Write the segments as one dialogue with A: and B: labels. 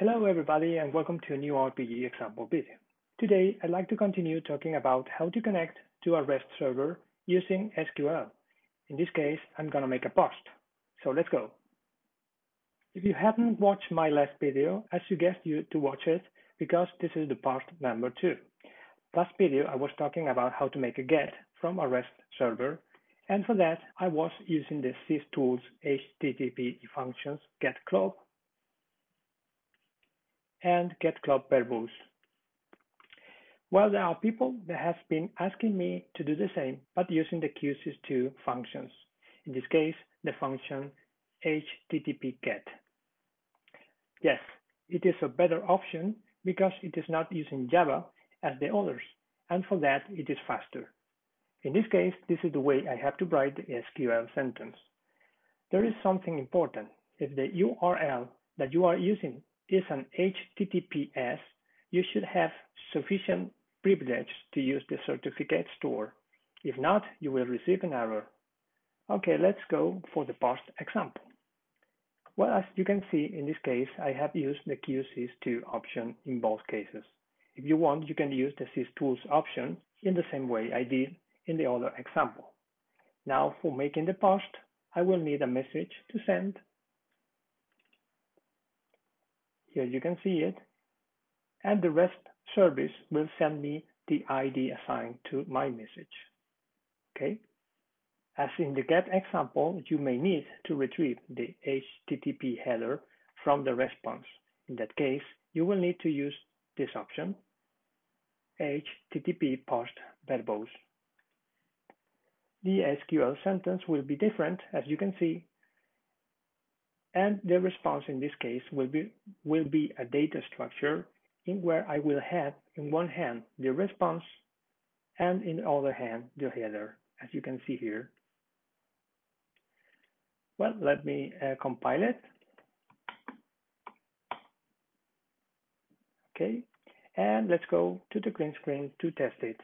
A: Hello everybody and welcome to a new RPG example video. Today I'd like to continue talking about how to connect to a REST server using SQL. In this case, I'm gonna make a post. So let's go. If you haven't watched my last video, I suggest you to watch it because this is the part number two. Last video I was talking about how to make a GET from a REST server and for that I was using the systools HTTP functions get and get CLOB verbose. Well, there are people that have been asking me to do the same, but using the QSys2 functions. In this case, the function HTTP get. Yes, it is a better option because it is not using Java as the others, and for that it is faster. In this case, this is the way I have to write the SQL sentence. There is something important. If the URL that you are using is an HTTPS, you should have sufficient privilege to use the certificate store. If not, you will receive an error. Okay, let's go for the post example. Well, as you can see, in this case, I have used the QSys2 option in both cases. If you want, you can use the systools option in the same way I did in the other example. Now, for making the post, I will need a message to send here you can see it. And the REST service will send me the ID assigned to my message. Okay. As in the GET example, you may need to retrieve the HTTP header from the response. In that case, you will need to use this option, HTTP post verbose. The SQL sentence will be different, as you can see, and the response in this case will be, will be a data structure in where I will have in one hand the response and in the other hand the header, as you can see here. Well, let me uh, compile it. Okay, and let's go to the green screen to test it.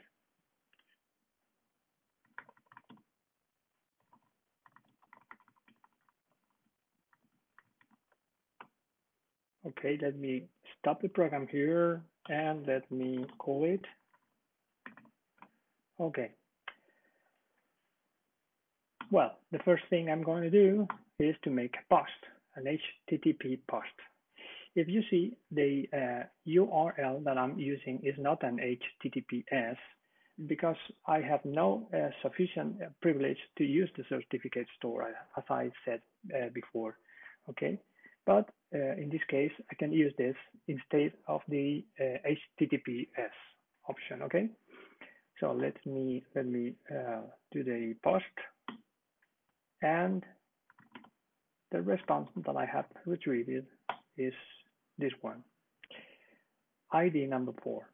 A: Okay, let me stop the program here and let me call it. Okay. Well, the first thing I'm going to do is to make a post, an HTTP post. If you see the uh, URL that I'm using is not an HTTPS because I have no uh, sufficient privilege to use the certificate store, as I said uh, before. Okay, but uh, in this case, I can use this instead of the HTTPS uh, option. Okay, so let me let me uh, do the post, and the response that I have retrieved is this one. ID number four.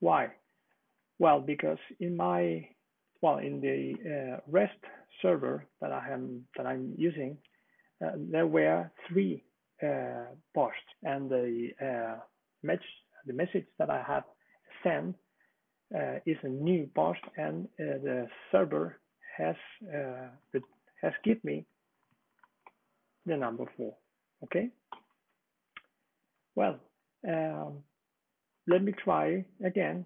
A: Why? Well, because in my well in the uh, REST server that I am that I'm using, there were three uh, posts and the uh, match the message that I have sent uh, is a new post and the server has has given me the number four. Okay. Well, um, let me try again,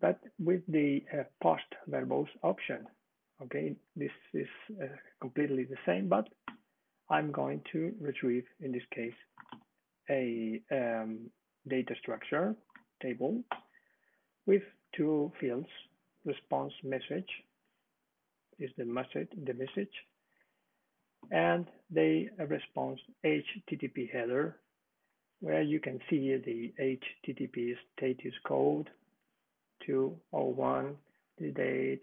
A: but with the uh, post verbose option. Okay, this is uh, completely the same, but I'm going to retrieve, in this case, a um, data structure table with two fields. Response message is the message, the message, and the response HTTP header, where you can see the HTTP status code 201, the date,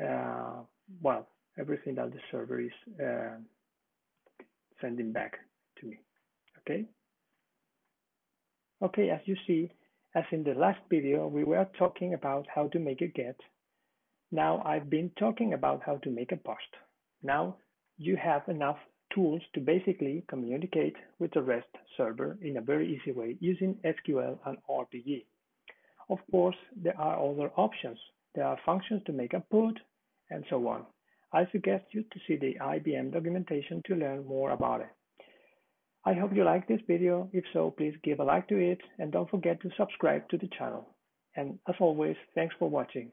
A: uh, well, everything that the server is uh, sending back to me. Okay. Okay, as you see, as in the last video, we were talking about how to make a get. Now I've been talking about how to make a post. Now you have enough tools to basically communicate with the REST server in a very easy way using SQL and RPG. Of course, there are other options. There are functions to make a put and so on. I suggest you to see the IBM documentation to learn more about it. I hope you like this video. If so, please give a like to it and don't forget to subscribe to the channel. And as always, thanks for watching.